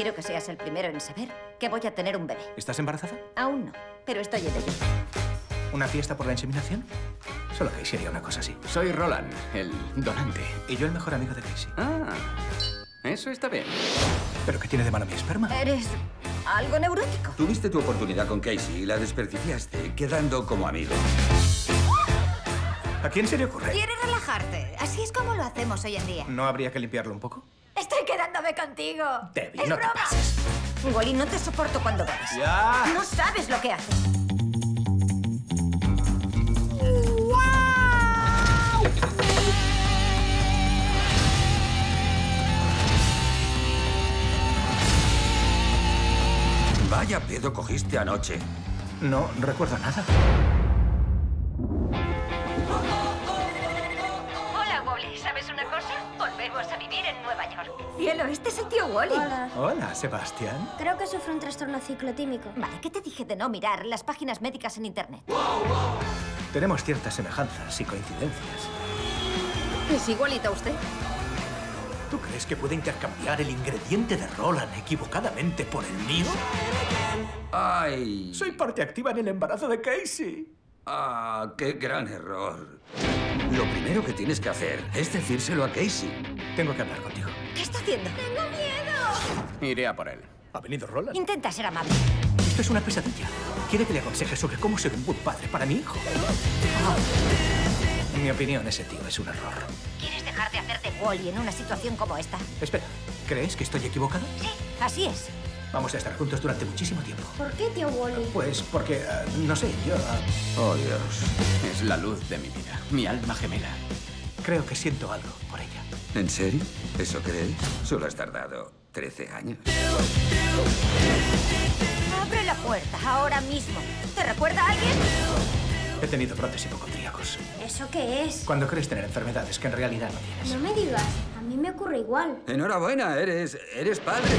Quiero que seas el primero en saber que voy a tener un bebé. ¿Estás embarazada? Aún no, pero estoy en ello. ¿Una fiesta por la inseminación? Solo Casey haría una cosa así. Soy Roland, el donante. Y yo el mejor amigo de Casey. Ah, eso está bien. ¿Pero qué tiene de mano mi esperma? Eres algo neurótico. Tuviste tu oportunidad con Casey y la desperdiciaste, quedando como amigo. ¿A quién se le ocurre? ¿Quieres relajarte? Así es como lo hacemos hoy en día. ¿No habría que limpiarlo un poco? Contigo. Debbie, ¡Es no te broma! pases. Wally, no te soporto cuando bebes. ¡Ya! No sabes lo que haces. Vaya pedo cogiste anoche. No recuerdo nada. ¿Sabes una cosa? Volvemos a vivir en Nueva York. Cielo, este es el tío Wally. Hola. Hola, Sebastián. Creo que sufre un trastorno ciclotímico. Vale, ¿qué te dije de no mirar las páginas médicas en internet? Tenemos ciertas semejanzas y coincidencias. ¿Es igualito a usted? ¿Tú crees que puede intercambiar el ingrediente de Roland equivocadamente por el mío? ¡Ay! Soy parte activa en el embarazo de Casey. ¡Ah, qué gran error! Lo primero que tienes que hacer es decírselo a Casey. Tengo que hablar contigo. ¿Qué está haciendo? Iré a por él. ¿Ha venido Roland? Intenta ser amable. Esto es una pesadilla. Quiere que le aconseje sobre cómo ser un buen padre para mi hijo. En mi opinión, ese tío es un error. ¿Quieres dejar de hacerte Wally en una situación como esta? Espera, ¿crees que estoy equivocado? Sí, así es. Vamos a estar juntos durante muchísimo tiempo. ¿Por qué, tío Wally? Pues porque, eh, no sé, yo eh, Oh, Dios. Es la luz de mi vida, mi alma gemela. creo que siento algo por ella. ¿En serio? ¿Eso crees? Solo has tardado 13 años. Abre la puerta ahora mismo. ¿Te recuerda a alguien? He tenido brotes hipocondríacos. ¿Eso qué es? Cuando crees tener enfermedades que en realidad no tienes. No me digas. A mí me ocurre igual. Enhorabuena, eres, eres padre.